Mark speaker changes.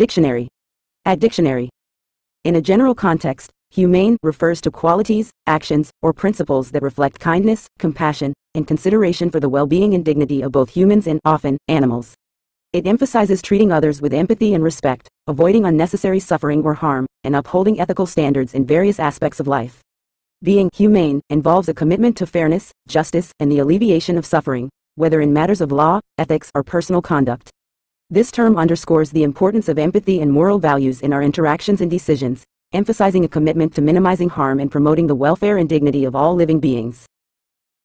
Speaker 1: Dictionary. At dictionary. In a general context, humane refers to qualities, actions, or principles that reflect kindness, compassion, and consideration for the well-being and dignity of both humans and, often, animals. It emphasizes treating others with empathy and respect, avoiding unnecessary suffering or harm, and upholding ethical standards in various aspects of life. Being humane involves a commitment to fairness, justice, and the alleviation of suffering, whether in matters of law, ethics, or personal conduct. This term underscores the importance of empathy and moral values in our interactions and decisions, emphasizing a commitment to minimizing harm and promoting the welfare and dignity of all living beings.